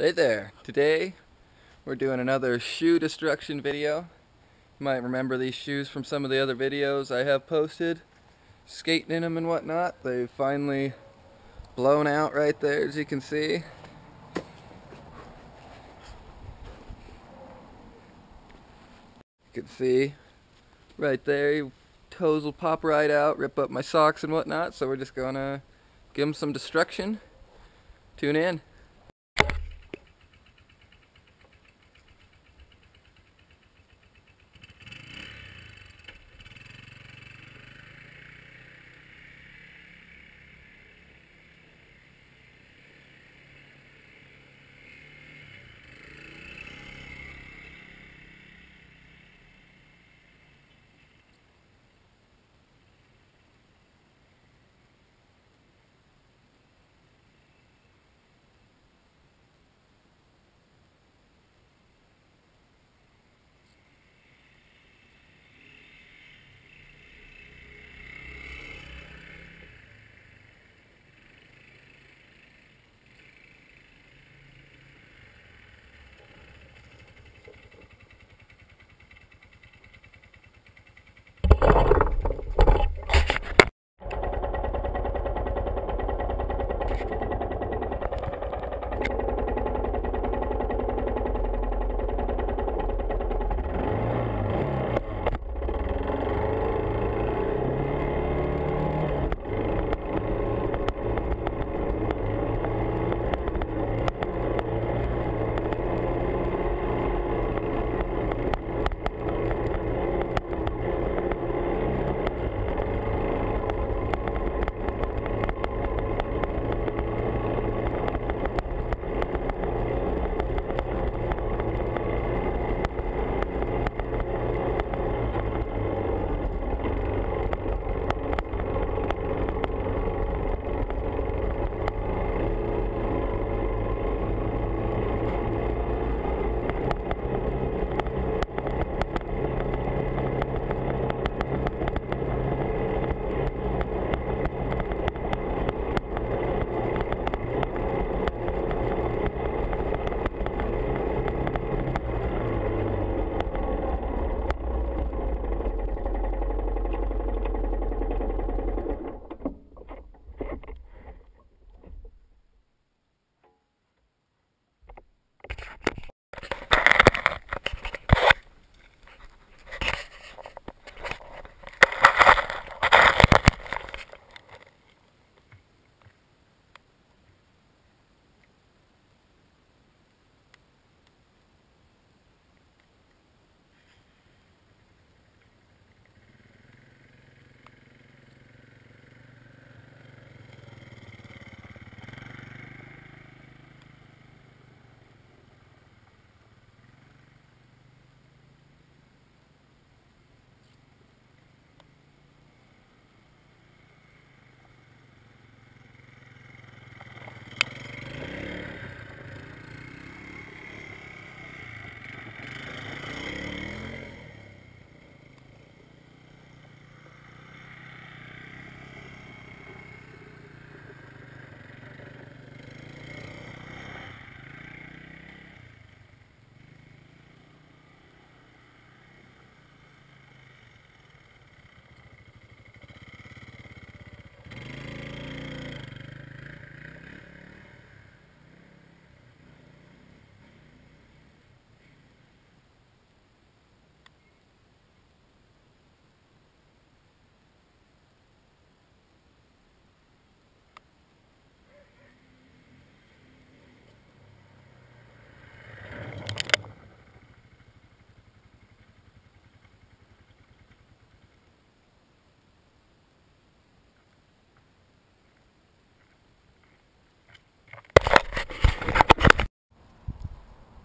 Hey there. Today we're doing another shoe destruction video. You might remember these shoes from some of the other videos I have posted. Skating in them and whatnot. They've finally blown out right there as you can see. You can see right there, toes will pop right out, rip up my socks and whatnot. So we're just gonna give them some destruction. Tune in.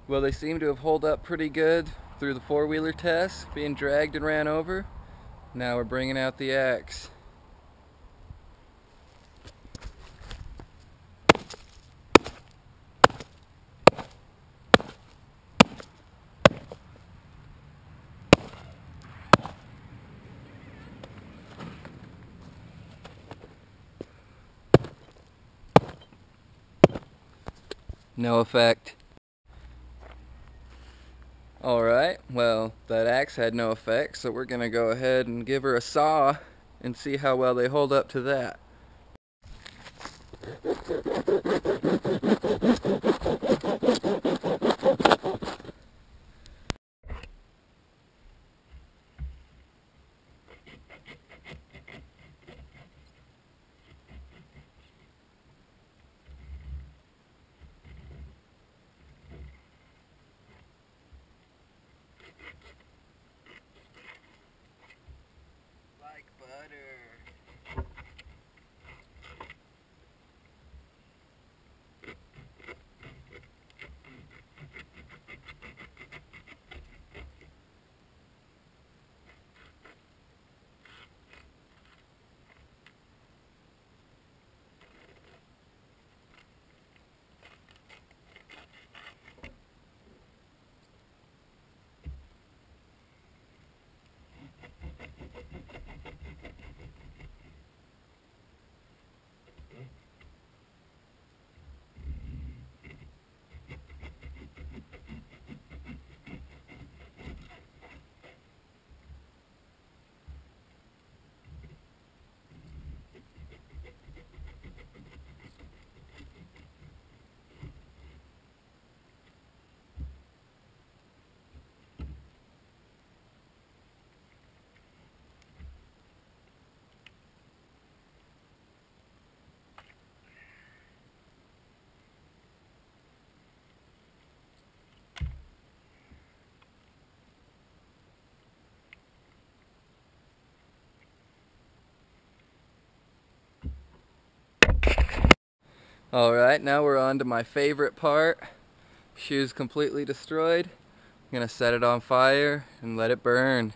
Well, they seem to have held up pretty good through the four-wheeler test, being dragged and ran over. Now we're bringing out the axe. No effect. Alright, well, that axe had no effect, so we're gonna go ahead and give her a saw and see how well they hold up to that. Alright, now we're on to my favorite part. Shoe's completely destroyed. I'm gonna set it on fire and let it burn.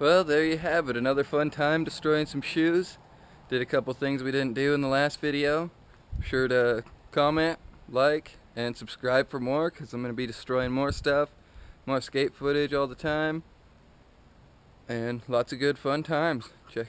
Well, there you have it. Another fun time destroying some shoes. Did a couple things we didn't do in the last video. Be sure to comment, like, and subscribe for more because I'm going to be destroying more stuff. More skate footage all the time. And lots of good fun times. Check